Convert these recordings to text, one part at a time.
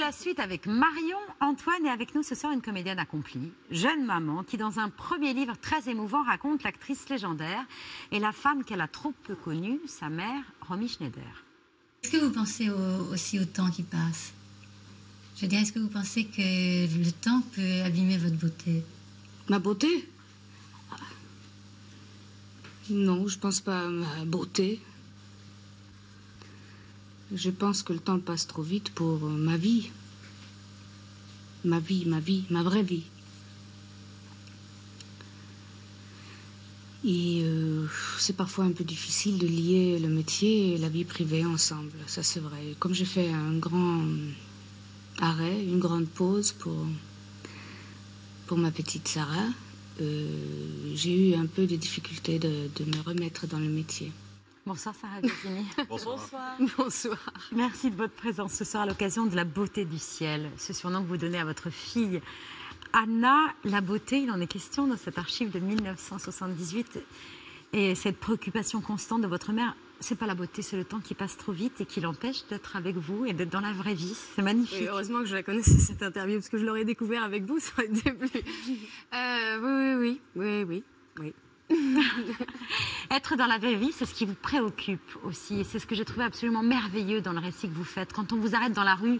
la suite avec Marion. Antoine est avec nous ce soir une comédienne accomplie, jeune maman, qui dans un premier livre très émouvant raconte l'actrice légendaire et la femme qu'elle a trop peu connue, sa mère, Romy Schneider. Est-ce que vous pensez aussi au temps qui passe? Je veux dire, est-ce que vous pensez que le temps peut abîmer votre beauté? Ma beauté? Non, je pense pas à ma beauté. Je pense que le temps passe trop vite pour ma vie. Ma vie, ma vie, ma vraie vie. Et euh, c'est parfois un peu difficile de lier le métier et la vie privée ensemble, ça c'est vrai. Comme j'ai fait un grand arrêt, une grande pause pour, pour ma petite Sarah, euh, j'ai eu un peu de difficulté de, de me remettre dans le métier. Bonsoir Sarah Gazzini. Bonsoir. Bonsoir. Merci de votre présence ce soir à l'occasion de la beauté du ciel, ce surnom que vous donnez à votre fille. Anna, la beauté, il en est question dans cette archive de 1978. Et cette préoccupation constante de votre mère, c'est pas la beauté, c'est le temps qui passe trop vite et qui l'empêche d'être avec vous et d'être dans la vraie vie. C'est magnifique. heureusement que je la connaissais cette interview parce que je l'aurais découvert avec vous, ça aurait été plus. Euh, oui, oui, oui, oui, oui, oui. Être dans la vraie vie, c'est ce qui vous préoccupe aussi. Et c'est ce que j'ai trouvé absolument merveilleux dans le récit que vous faites. Quand on vous arrête dans la rue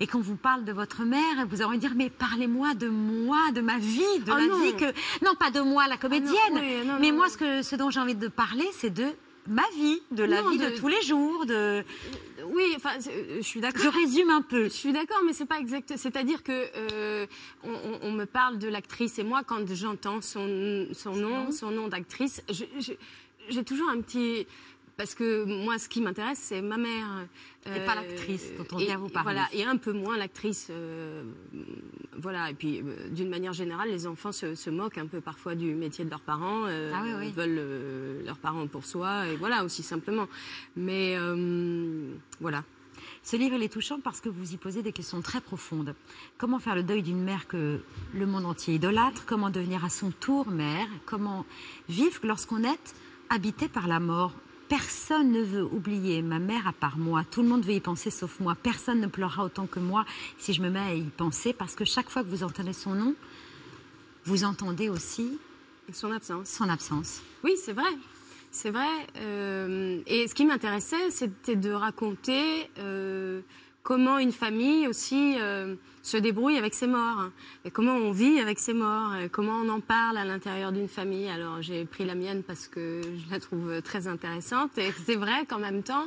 et qu'on vous parle de votre mère, vous avez envie de dire, mais parlez-moi de moi, de ma vie, de Oh la non. vie que... Non, pas de moi, la comédienne. oui, non, mais moi, ce, que, ce dont j'ai envie de parler, c'est de ma vie, de la vie de... de- tous les jours. De... Oui, enfin, c'est- je suis d'accord. Je résume un peu. Je suis d'accord, mais c'est pas exact. C'est-à-dire que euh, on, me parle de l'actrice et moi, quand j'entends son, son nom, son nom d'actrice, j'ai toujours un petit. Parce que moi, ce qui m'intéresse, c'est ma mère. Et pas l'actrice dont on vient vous parler. Voilà, et un peu moins l'actrice. euh, voilà, et puis euh, d'une manière générale, les enfants se, se moquent un peu parfois du métier de leurs parents. euh, Ah oui, oui. veulent euh, leurs parents pour soi, et voilà, aussi simplement. Mais euh, voilà. Ce livre, il est touchant parce que vous y posez des questions très profondes. Comment faire le deuil d'une mère que le monde entier idolâtre? Comment devenir à son tour mère? Comment vivre lorsqu'on est habité par la mort? Personne ne veut oublier ma mère à part moi. Tout le monde veut y penser sauf moi. Personne ne pleurera autant que moi si je me mets à y penser parce que chaque fois que vous entendez son nom, vous entendez aussi Son absence. son absence. Oui, c'est vrai. C'est vrai. euh, et ce qui m'intéressait, c'était de raconter euh, comment une famille aussi euh, se débrouille avec ses morts. hein, et comment on vit avec ses morts. et comment on en parle à l'intérieur d'une famille. Alors j'ai pris la mienne parce que je la trouve très intéressante. Et c'est vrai qu'en même temps,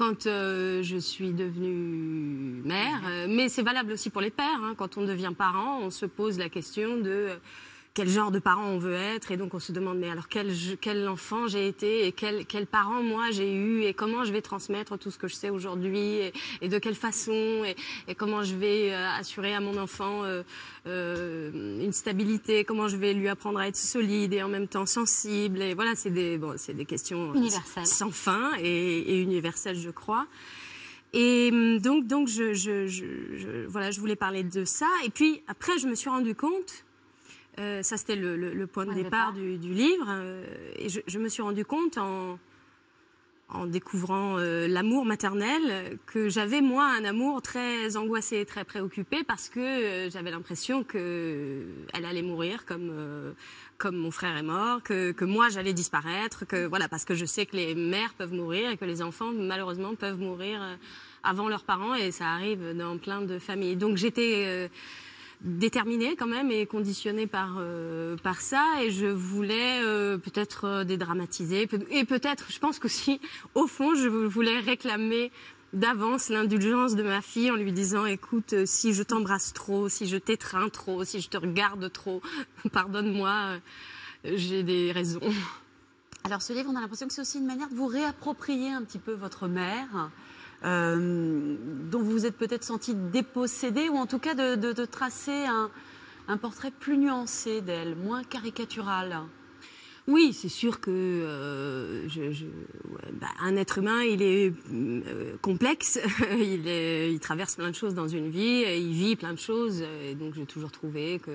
quand euh, je suis devenue mère, euh, mais c'est valable aussi pour les pères. hein, quand on devient parent, on se pose la question de quel genre de parent on veut être, et donc on se demande mais alors quel, quel enfant j'ai été et quel, quel parent moi j'ai eu et comment je vais transmettre tout ce que je sais aujourd'hui et, et de quelle façon et, et comment je vais euh, assurer à mon enfant euh, euh, une stabilité, comment je vais lui apprendre à être solide et en même temps sensible et voilà c'est des bon des questions Universelles. sans fin et, et universelles je crois. Et hum, donc, donc je, je, je, je- voilà, je voulais parler de ça. Et puis après, je me suis rendu compte, euh, ça c'était le, le- le point de Point départ départ. du, du livre, euh, et je, je me suis rendu compte en, en découvrant euh, l'amour maternel que j'avais moi un amour très angoissé, très préoccupé parce que j'avais l'impression que elle allait mourir comme comme mon frère est mort, que, que moi j'allais disparaître, que voilà parce que je sais que les mères peuvent mourir et que les enfants malheureusement peuvent mourir avant leurs parents et ça arrive dans plein de familles. Donc j'étais déterminée quand même et conditionnée par euh, par ça. Et je voulais euh, peut-être euh, dédramatiser. Et peut-être je pense qu'aussi au fond je voulais réclamer d'avance l'indulgence de ma fille en lui disant écoute si je t'embrasse trop si je t'étreins trop si je te regarde trop pardonne-moi j'ai des raisons. Alors ce livre, on a l'impression que c'est aussi une manière de vous réapproprier un petit peu votre mère, euh, dont vous vous êtes peut-être senti dépossédé, ou en tout cas de, tracer un, portrait plus nuancé d'elle, moins caricatural. Oui, c'est sûr que euh, bah, un être humain, il est euh, complexe, il, traverse plein de choses dans une vie, il vit plein de choses, et donc j'ai toujours trouvé que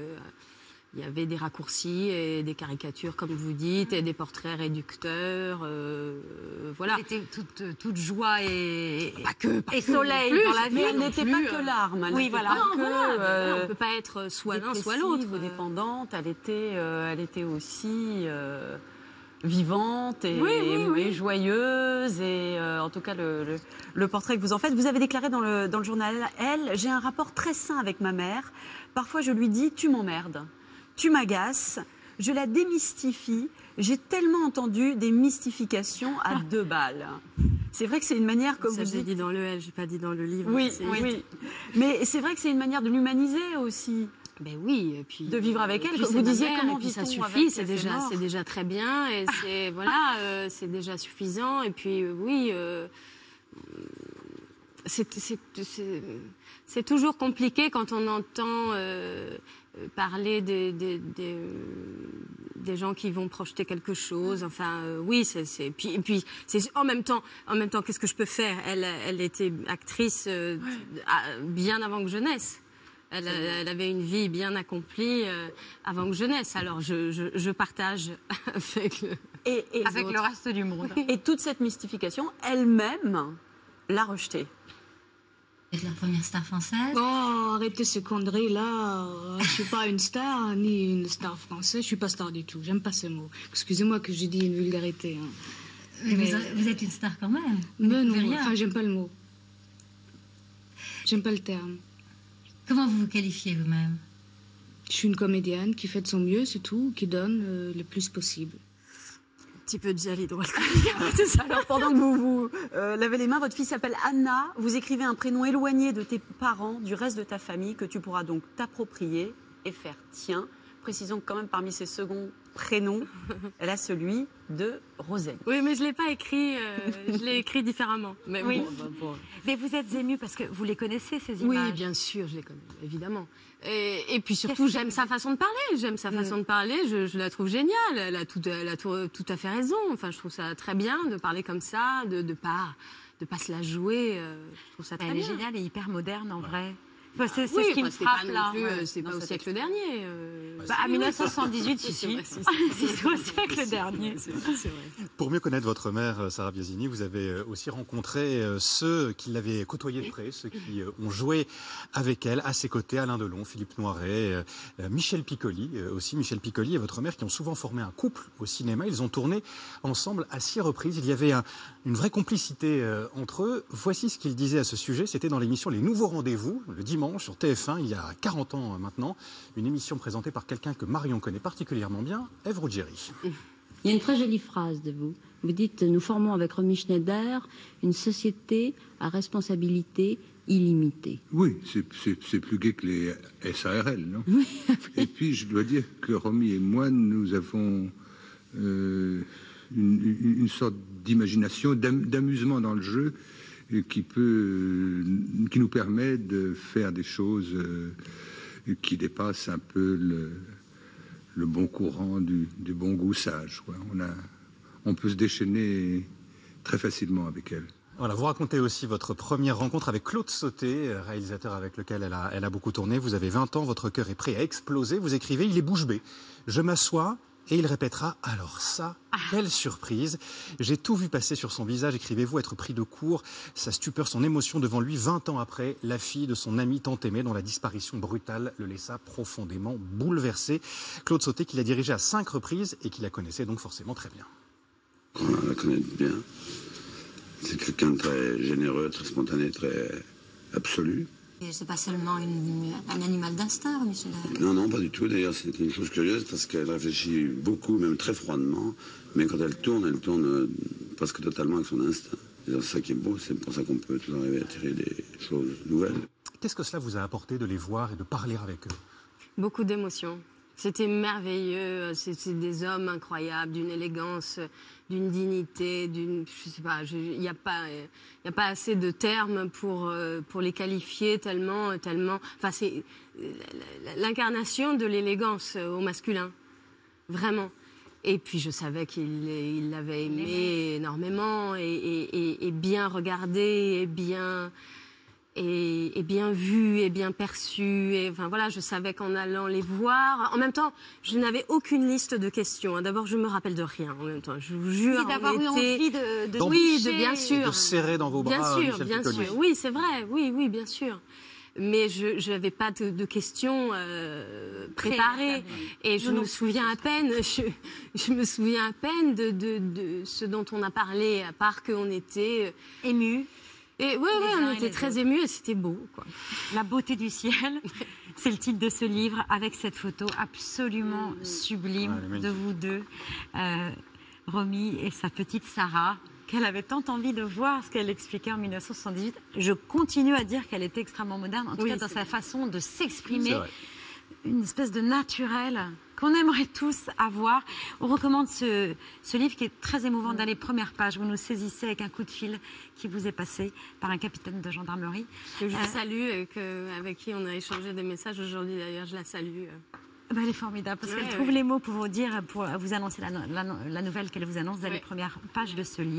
il y avait des raccourcis et des caricatures, comme vous dites, et des portraits réducteurs. euh, voilà. C'était toute, toute joie et, Pas que, pas et que soleil plus, dans la vie. elle n'était pas euh, que larmes. elle oui, voilà. pas Non, que, voilà, mais euh, on peut pas être soit l'un, soit l'autre. dépendante. Elle était, euh, elle était aussi euh, vivante et, Oui, oui, oui. et joyeuse. Et euh, en tout cas, le, le- le portrait que vous en faites, vous avez déclaré dans le, dans le journal Elle, j'ai un rapport très sain avec ma mère. Parfois, je lui dis Tu m'emmerdes, tu m'agaces, je la démystifie. J'ai tellement entendu des mystifications à deux balles. C'est vrai que c'est une manière, comme Ça, vous j'ai dites. dit dans le L, j'ai pas dit dans le livre. Oui, C'est- oui. Mais c'est vrai que c'est une manière de l'humaniser aussi. Ben oui, et puis De vivre avec elle. puis Vous disiez mère, comment et puis ça suffit, déjà c'est déjà très bien et c'est voilà, euh, c'est déjà suffisant et puis euh, oui euh, c'est toujours compliqué quand on entend euh, euh, parler des, des, des, des gens qui vont projeter quelque chose. Enfin, euh, oui, c'est puis et puis c'est en même temps en même temps qu'est-ce que je peux faire? Elle elle était actrice euh, à- bien avant que je naisse. Elle, elle avait une vie bien accomplie euh, avant que je naisse. Alors je, je, je partage avec le... Et, et- Avec le reste du monde. et toute cette mystification, elle-même l'a rejetée. La première star française. Oh, arrêtez ces conneries là. Je suis pas une star ni une star française. Je suis pas star du tout. J'aime pas ce mot. Excusez-moi que j'ai dit une vulgarité. hein. Mais Mais- vous, êtes une star quand même. Mais non, enfin, j'aime pas le mot. J'aime pas le terme. Comment vous vous qualifiez vous-même? Je suis une comédienne qui fait de son mieux, c'est tout, qui donne euh, le plus possible. Petit peu de. Alors pendant que vous vous euh, lavez les mains, votre fille s'appelle Anna. Vous écrivez un prénom éloigné de tes parents, du reste de ta famille, que tu pourras donc t'approprier et faire tien. Précisons que quand même parmi ses seconds prénoms, elle a celui de Roselle. Oui, mais je l'ai pas écrit. euh, je l'ai écrit différemment. Mais Oui. bon, bah, bon. Mais vous êtes ému parce que vous les connaissez, ces Oui, images. bien sûr, je les connais, évidemment. Et, et puis surtout, j'aime sa façon de parler. J'aime sa façon de parler. Je, je la trouve géniale. Elle a, tout, elle a tout, tout à fait raison. Enfin, je trouve ça très bien de parler comme ça, de ne pas, de pas se la jouer. euh, je trouve ça très Elle est géniale et hyper moderne en vrai. Enfin, c'est Oui, ce qui enfin, me frappe pas là. euh, Ouais. c'est pas au siècle dernier. euh, Bah, à 1978, si, si. c'est au siècle dernier. Pour mieux connaître votre mère, euh, Sarah Biasini, vous avez euh, aussi rencontré euh, ceux qui l'avaient côtoyée de près, ceux qui ont joué avec elle, à ses côtés, Alain Delon, Philippe Noiret, Michel Piccoli, aussi Michel Piccoli et votre mère, qui ont souvent formé un couple au cinéma. Ils ont tourné ensemble à six reprises. Il y avait un- une vraie complicité entre eux. Voici ce qu'il disait à ce sujet. C'était dans l'émission Les Nouveaux Rendez-vous, le dimanche sur TF1, il y a 40 ans euh, maintenant. Une émission présentée par quelqu'un que Marion connaît particulièrement bien, Ève Ruggieri. Il y a une très jolie phrase de vous. Vous dites Nous formons avec Romy Schneider une société à responsabilité illimitée. Oui, c'est- c'est c'est plus gai que les SARL, non? Et puis, je dois dire que Romy et moi, nous avons euh, une, sorte d'imagination, d'am- d'amusement dans le jeu, qui, peut, euh, qui nous permet de faire des choses euh, qui dépassent un peu le, bon courant du, bon goût sage. On, a, on peut se déchaîner très facilement avec elle. Voilà, vous racontez aussi votre première rencontre avec Claude Sauté, euh, réalisateur avec lequel elle a, elle a beaucoup tourné. Vous avez 20 ans, votre cœur est prêt à exploser. Vous écrivez, il est bouche bée. Je m'assois et il répétera, alors ça, quelle surprise. J'ai tout vu passer sur son visage, écrivez-vous, être pris de court, sa stupeur, son émotion devant lui, 20 ans après, la fille de son ami tant aimé, dont la disparition brutale le laissa profondément bouleversé. Claude Sauté, qu'il a dirigé à cinq reprises et qui la connaissait donc forcément très bien. On la connaît bien. C'est quelqu'un de très généreux, très spontané, très absolu. Et c'est pas seulement une- un animal d'instinct, Michel. Non, non, pas du tout. D'ailleurs, c'est une chose curieuse parce qu'elle réfléchit beaucoup, même très froidement. Mais quand elle tourne, elle tourne euh, presque totalement avec son instinct. C'est ça qui est beau. C'est pour ça qu'on peut toujours arriver à tirer des choses nouvelles. Qu'est-ce que cela vous a apporté de les voir et de parler avec eux? Beaucoup d'émotions. C'était merveilleux. C'est des hommes incroyables, d'une élégance, d'une dignité, d'une. Je sais pas. Il n'y a pas, il y a pas assez de termes pour euh, pour les qualifier tellement, tellement. Enfin, c'est l'incarnation de l'élégance au masculin, vraiment. Et puis je savais qu'il il l'avait aimé énormément et, et- et- et bien regardé et bien est, est bien vu, est bien perçu. Et enfin voilà, je savais qu'en allant les voir, en même temps, je n'avais aucune liste de questions. hein. D'abord, je me rappelle de rien. En même temps, je vous jure. Oui, d'avoir eu envie de, de oui, de bien sûr. de serrer dans vos bras Bien sûr, Michel bien Piccoli. sûr. Oui, c'est vrai. Oui, oui, bien sûr. Mais je n'avais pas de, de questions euh, préparées. Et je Non, me non. souviens à peine, je, je me souviens à peine de, de, de ce dont on a parlé, à part qu'on était émus. Et ouais, ouais, on était très émus et c'était beau, quoi. La beauté du ciel, c'est le titre de ce livre avec cette photo absolument sublime Ouais, elle est de vous deux, euh, Romy et sa petite Sarah, qu'elle avait tant envie de voir ce qu'elle expliquait en 1978. Je continue à dire qu'elle était extrêmement moderne, en tout Oui, cas dans sa façon de s'exprimer, une espèce de naturel qu'on aimerait tous avoir. On recommande ce, ce livre qui est très émouvant dans les premières pages. Vous nous saisissez avec un coup de fil qui vous est passé par un capitaine de gendarmerie. Que je Euh, salue, et que, avec qui on a échangé des messages aujourd'hui d'ailleurs, je la salue. euh. Bah, elle est formidable parce Ouais, qu'elle trouve les mots pour vous dire, pour vous annoncer la, la- la nouvelle qu'elle vous annonce les Ouais. premières pages de ce livre.